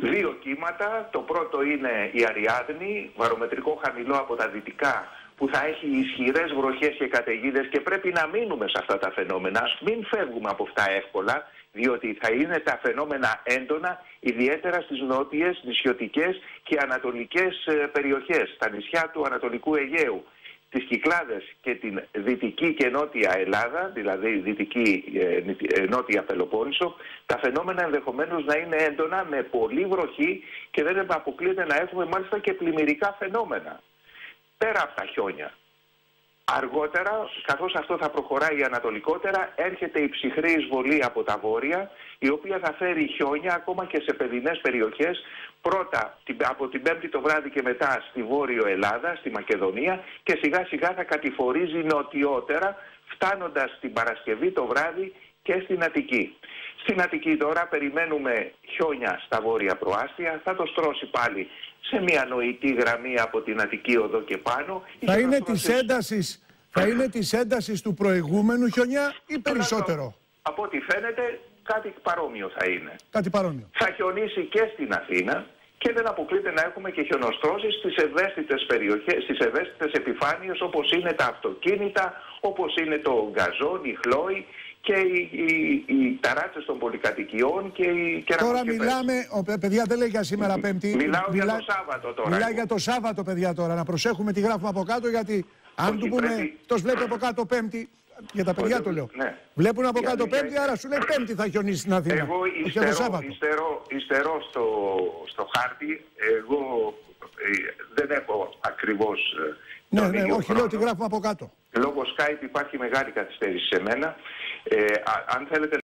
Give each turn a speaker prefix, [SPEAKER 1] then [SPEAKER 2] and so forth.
[SPEAKER 1] Δύο κύματα. Το πρώτο είναι η Αριάδνη, βαρομετρικό χαμηλό από τα δυτικά, που θα έχει ισχυρές βροχές και καταιγίδες και πρέπει να μείνουμε σε αυτά τα φαινόμενα. Ας μην φεύγουμε από αυτά εύκολα, διότι θα είναι τα φαινόμενα έντονα, ιδιαίτερα στις νότιες, νησιωτικές και ανατολικές ε, περιοχές, στα νησιά του Ανατολικού Αιγαίου τις Κυκλάδες και την Δυτική και Νότια Ελλάδα, δηλαδή Δυτική ε, ε, Νότια Πελοπόννησο, τα φαινόμενα ενδεχομένως να είναι έντονα με πολύ βροχή και δεν αποκλείεται να έχουμε μάλιστα και πλημμυρικά φαινόμενα. Πέρα από τα χιόνια. Αργότερα, καθώς αυτό θα προχωράει ανατολικότερα, έρχεται η ψυχρή εισβολή από τα βόρεια, η οποία θα φέρει χιόνια ακόμα και σε παιδινές περιοχές, πρώτα από την Πέμπτη το βράδυ και μετά στη Βόρειο Ελλάδα, στη Μακεδονία και σιγά σιγά θα κατηφορίζει νοτιότερα, φτάνοντας την Παρασκευή το βράδυ και στην Αττική. Στην Αττική τώρα περιμένουμε χιόνια στα βόρεια προάστια, θα το στρώσει πάλι σε μια νοητή γραμμή από την Αττική οδό και πάνω.
[SPEAKER 2] Θα είναι της έντασης, θα είναι της έντασης του προηγούμενου χιονιά ή περισσότερο;
[SPEAKER 1] Από ό,τι φαίνεται κάτι παρόμοιο θα είναι.
[SPEAKER 2] Κάτι παρόμοιο.
[SPEAKER 1] Θα χιονίσει και στην Αθήνα και δεν αποκλείται να έχουμε και χιονοστρώσεις στις ευαίσθητες περιοχές, στις ευαίσθητες επιφάνειες όπως είναι τα αυτοκίνητα, όπως είναι το γκαζόν, η χλόη και οι, οι, οι ταράτσες των πολυκατοικιών και οι
[SPEAKER 2] Τώρα μιλάμε, ο, παιδιά δεν λέει για σήμερα Πέμπτη.
[SPEAKER 1] Μιλάω για το Σάββατο τώρα.
[SPEAKER 2] Μιλάει για το Σάββατο παιδιά τώρα. Να προσέχουμε τι γράφουμε από κάτω γιατί αν του πούμε, πρέπει... τος βλέπει από κάτω Πέμπτη, για τα παιδιά το λέω. Ναι. Βλέπουν από κάτω Πέμπτη, άρα σου λέει Πέμπτη θα χιονίσει στην Αθήνα.
[SPEAKER 1] Εγώ υστερώ, υστερώ, υστερώ στο, στο χάρτη. Εγώ ε, δεν έχω ακριβώς ε,
[SPEAKER 2] ναι, ναι, όχι, λέω ότι γράφουμε από κάτω.
[SPEAKER 1] Λόγω Skype υπάρχει μεγάλη καθυστέρηση σε μένα. Ε, αν θέλετε